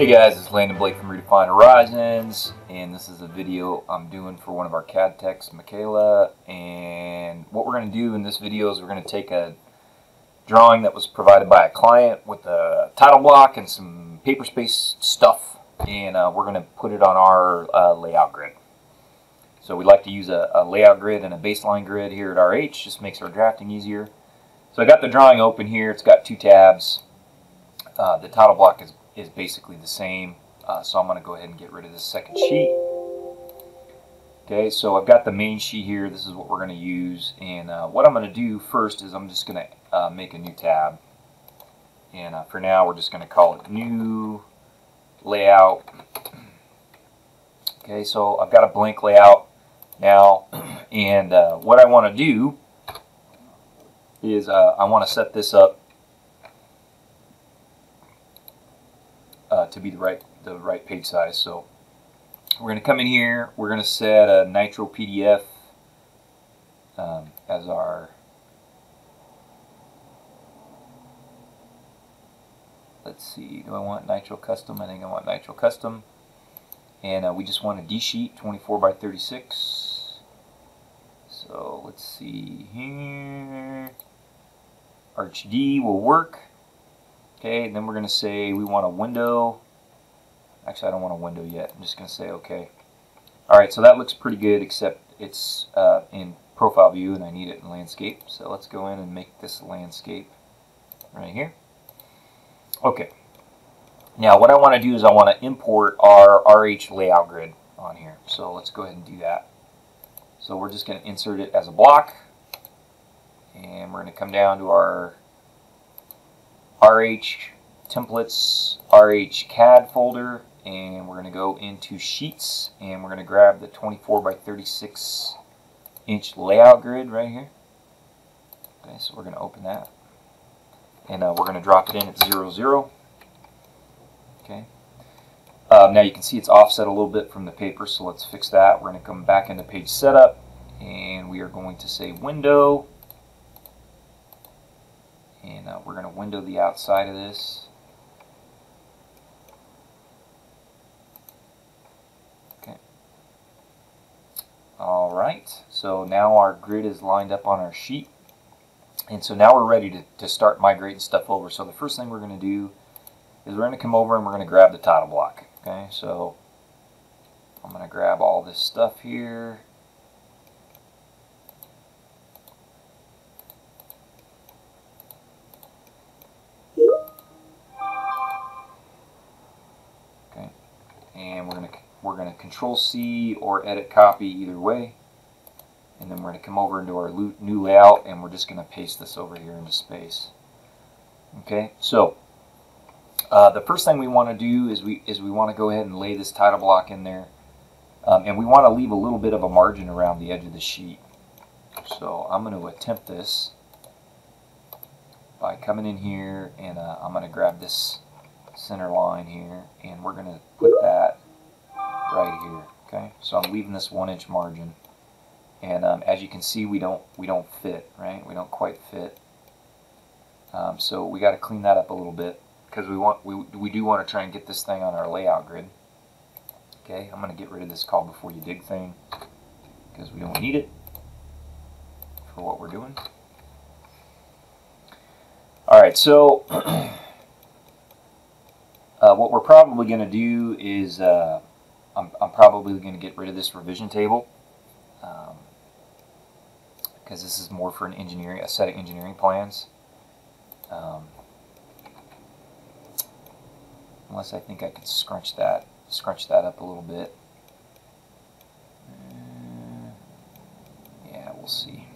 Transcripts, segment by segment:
Hey guys, it's Landon Blake from Redefined Horizons, and this is a video I'm doing for one of our CAD techs, Michaela. And what we're going to do in this video is we're going to take a drawing that was provided by a client with a title block and some paper space stuff, and uh, we're going to put it on our uh, layout grid. So we like to use a, a layout grid and a baseline grid here at RH, just makes our drafting easier. So I got the drawing open here, it's got two tabs. Uh, the title block is is basically the same. Uh, so I'm going to go ahead and get rid of this second sheet. Okay, so I've got the main sheet here. This is what we're going to use. And uh, what I'm going to do first is I'm just going to uh, make a new tab. And uh, for now, we're just going to call it new layout. Okay, so I've got a blank layout now. And uh, what I want to do is uh, I want to set this up to be the right the right page size. So we're going to come in here. We're going to set a Nitro PDF um, as our let's see. Do I want Nitro Custom? I think I want Nitro Custom. And uh, we just want a D sheet, 24 by 36. So let's see here. Arch D will work. Okay, then we're going to say we want a window. Actually, I don't want a window yet. I'm just going to say OK. Alright, so that looks pretty good, except it's uh, in profile view and I need it in landscape. So let's go in and make this landscape right here. Okay. Now what I want to do is I want to import our RH layout grid on here. So let's go ahead and do that. So we're just going to insert it as a block. And we're going to come down to our RH templates, RH CAD folder, and we're going to go into sheets and we're going to grab the 24 by 36 inch layout grid right here. Okay, so we're going to open that. And uh, we're going to drop it in at 0, 0. Okay. Uh, now you can see it's offset a little bit from the paper, so let's fix that. We're going to come back into page setup and we are going to say window and uh, we're going to window the outside of this. Okay. All right, so now our grid is lined up on our sheet. And so now we're ready to, to start migrating stuff over. So the first thing we're going to do is we're going to come over and we're going to grab the title block. Okay, so I'm going to grab all this stuff here. We're going to control C or edit copy either way. And then we're going to come over into our new layout and we're just going to paste this over here into space. Okay so uh, the first thing we want to do is we is we want to go ahead and lay this title block in there. Um, and we want to leave a little bit of a margin around the edge of the sheet. So I'm going to attempt this by coming in here and uh, I'm going to grab this center line here and we're going to put that right here. Okay, so I'm leaving this one inch margin, and um, as you can see, we don't we don't fit right. We don't quite fit. Um, so we got to clean that up a little bit because we want we we do want to try and get this thing on our layout grid. Okay, I'm going to get rid of this call before you dig thing because we don't need it for what we're doing. All right, so uh, what we're probably going to do is uh, I'm, I'm probably going to get rid of this revision table because um, this is more for an engineering, a set of engineering plans. Um, unless I think I could scrunch that, scrunch that up a little bit. Uh, yeah, we'll see.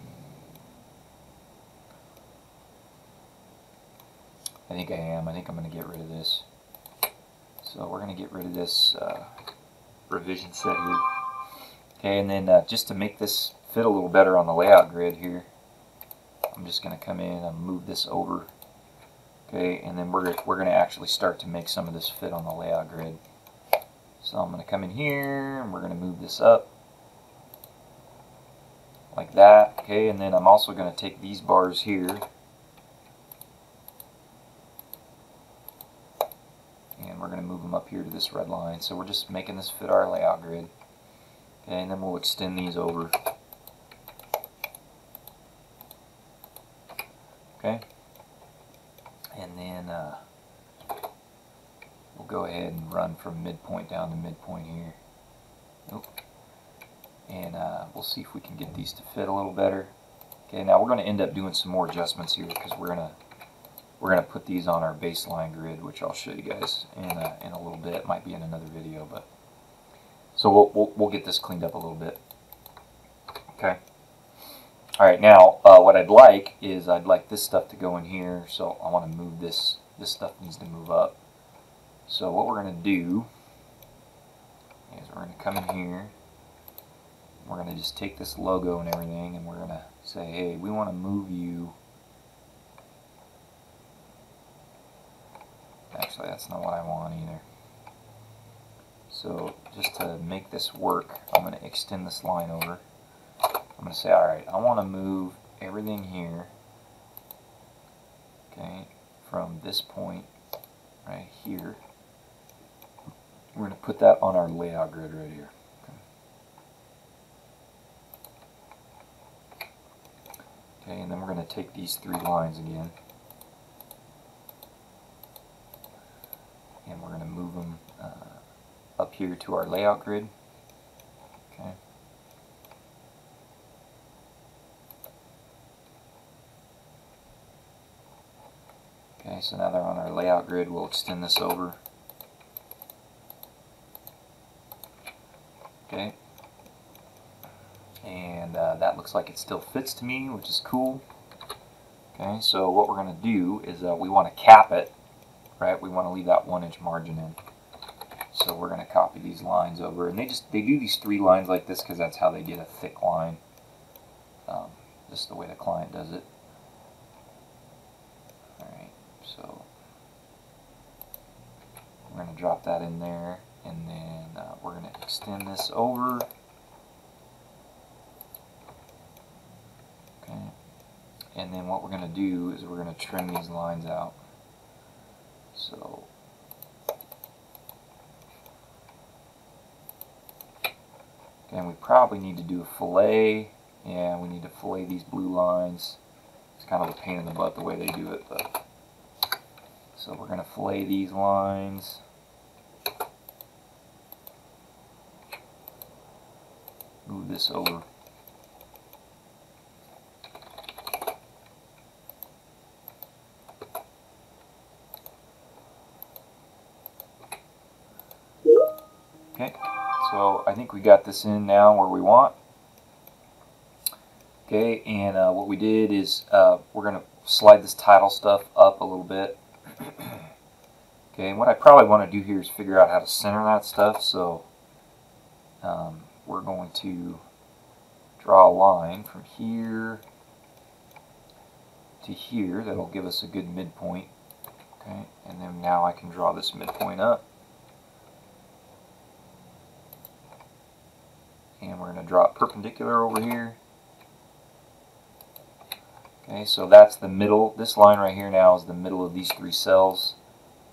I think I am. I think I'm going to get rid of this. So we're going to get rid of this uh, revision set here. Okay, and then uh, just to make this fit a little better on the layout grid here, I'm just going to come in and move this over. Okay, and then we're, we're going to actually start to make some of this fit on the layout grid. So I'm going to come in here and we're going to move this up like that. Okay, and then I'm also going to take these bars here we're going to move them up here to this red line. So we're just making this fit our layout grid. Okay, and then we'll extend these over. Okay, and then uh, we'll go ahead and run from midpoint down to midpoint here. Nope. And uh, we'll see if we can get these to fit a little better. Okay, now we're going to end up doing some more adjustments here because we're going to we're going to put these on our baseline grid, which I'll show you guys in a, in a little bit. It might be in another video, but so we'll, we'll, we'll get this cleaned up a little bit. Okay. All right, now uh, what I'd like is I'd like this stuff to go in here, so I want to move this. This stuff needs to move up. So what we're going to do is we're going to come in here. We're going to just take this logo and everything, and we're going to say, hey, we want to move you. Actually, that's not what I want either. So just to make this work, I'm going to extend this line over. I'm going to say, all right, I want to move everything here, okay, from this point right here. We're going to put that on our layout grid right here. Okay, and then we're going to take these three lines again. We're going to move them uh, up here to our layout grid. Okay. Okay, so now they're on our layout grid. We'll extend this over. Okay. And uh, that looks like it still fits to me, which is cool. Okay, so what we're going to do is uh, we want to cap it, right? We want to leave that one inch margin in. So we're going to copy these lines over, and they just they do these three lines like this because that's how they get a thick line. Um, just the way the client does it. Alright, so we're going to drop that in there, and then uh, we're going to extend this over. Okay, and then what we're going to do is we're going to trim these lines out. So. And we probably need to do a fillet yeah we need to fillet these blue lines. It's kind of a pain in the butt the way they do it but. So we're going to fillet these lines. Move this over okay so I think we got this in now where we want. Okay, and uh, what we did is uh, we're going to slide this title stuff up a little bit. okay, and what I probably want to do here is figure out how to center that stuff. So um, we're going to draw a line from here to here that'll give us a good midpoint. Okay, and then now I can draw this midpoint up. And we're going to draw it perpendicular over here. Okay, so that's the middle. This line right here now is the middle of these three cells.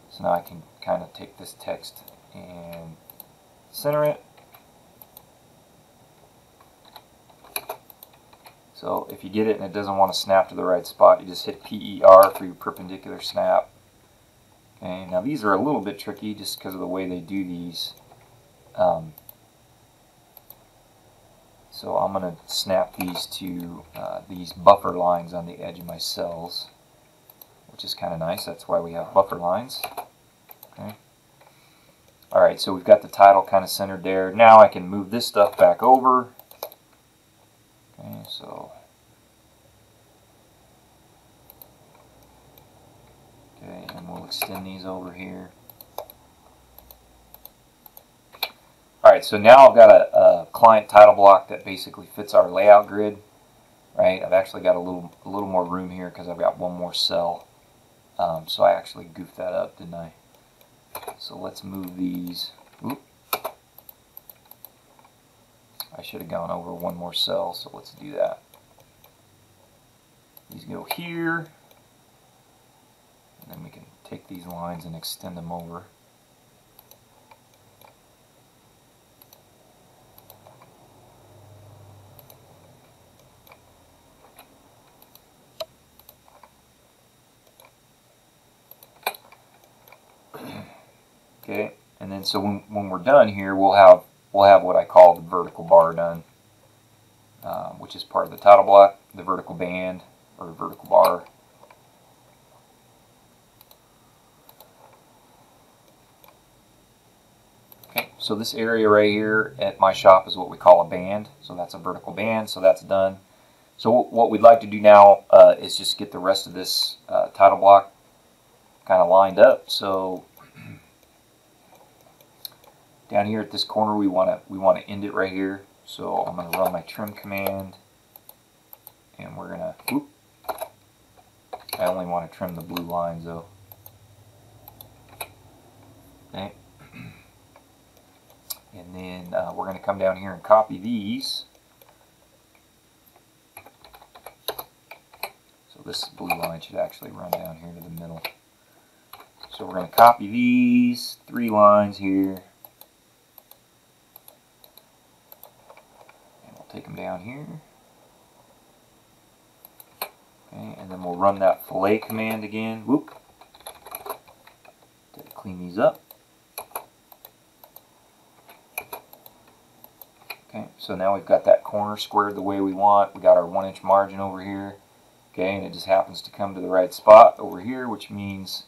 So now I can kind of take this text and center it. So if you get it and it doesn't want to snap to the right spot, you just hit PER for your perpendicular snap. Okay, now these are a little bit tricky just because of the way they do these. Um, so I'm going to snap these to uh, these buffer lines on the edge of my cells, which is kind of nice. That's why we have buffer lines. Okay. All right, so we've got the title kind of centered there. Now I can move this stuff back over. Okay, so okay, and we'll extend these over here. Alright, so now I've got a, a, client title block that basically fits our layout grid. Right, I've actually got a little a little more room here because I've got one more cell. Um, so I actually goofed that up, didn't I? So let's move these. Oop. I should have gone over one more cell, so let's do that. These go here. And then we can take these lines and extend them over. Okay, and then so when, when we're done here, we'll have we'll have what I call the vertical bar done, um, which is part of the title block, the vertical band or vertical bar. Okay, so this area right here at my shop is what we call a band. So that's a vertical band, so that's done. So what we'd like to do now uh, is just get the rest of this uh, title block kind of lined up. So down here at this corner, we want to we want to end it right here. So I'm going to run my trim command, and we're gonna. Whoop, I only want to trim the blue lines though. Okay. And then uh, we're going to come down here and copy these. So this blue line should actually run down here to the middle. So we're going to copy these three lines here. And we'll take them down here. Okay, and then we'll run that fillet command again. Whoop. To clean these up. Okay, so now we've got that corner squared the way we want. We got our one inch margin over here. Okay, and it just happens to come to the right spot over here, which means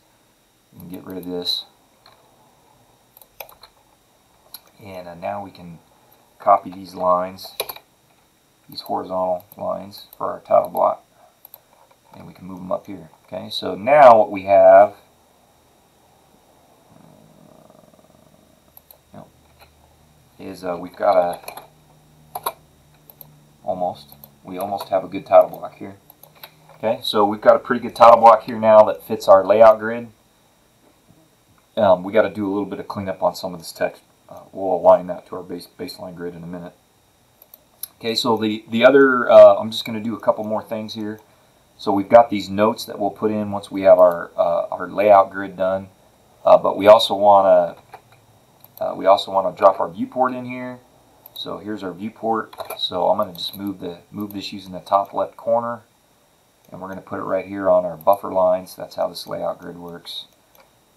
we can get rid of this. And uh, now we can copy these lines, these horizontal lines for our title block. And we can move them up here. Okay, so now what we have uh, is uh, we've got a almost. We almost have a good title block here. Okay, so we've got a pretty good title block here now that fits our layout grid. Um, we got to do a little bit of cleanup on some of this text. Uh, we'll align that to our base baseline grid in a minute. Okay, so the, the other, uh, I'm just going to do a couple more things here. So we've got these notes that we'll put in once we have our, uh, our layout grid done. Uh, but we also want to uh, we also want to drop our viewport in here. So here's our viewport. So I'm going to just move the move this using the top left corner. And we're going to put it right here on our buffer lines. That's how this layout grid works.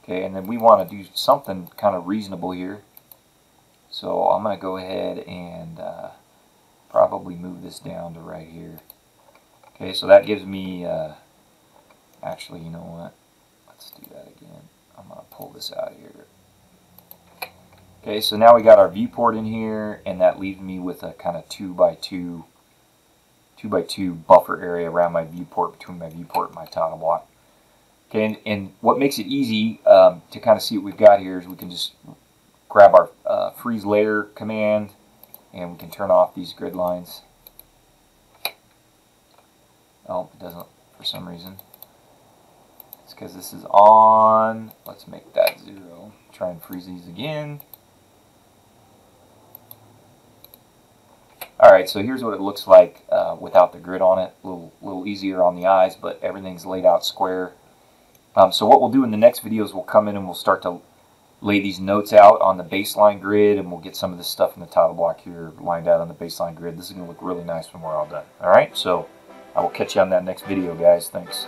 Okay, and then we want to do something kind of reasonable here. So I'm going to go ahead and uh, probably move this down to right here. Okay, so that gives me, uh, actually, you know what? Let's do that again. I'm going to pull this out of here. Okay, so now we got our viewport in here, and that leaves me with a kind of two by two, two by two buffer area around my viewport between my viewport and my title block. Okay, and, and what makes it easy um, to kind of see what we've got here is we can just grab our uh, freeze layer command, and we can turn off these grid lines. Oh, it doesn't for some reason. It's because this is on. Let's make that zero. Try and freeze these again. Alright, so here's what it looks like uh, without the grid on it. A little, little easier on the eyes, but everything's laid out square. Um, so what we'll do in the next videos, we'll come in and we'll start to lay these notes out on the baseline grid, and we'll get some of this stuff in the title block here lined out on the baseline grid. This is going to look really nice when we're all done. Alright, so I will catch you on that next video, guys. Thanks.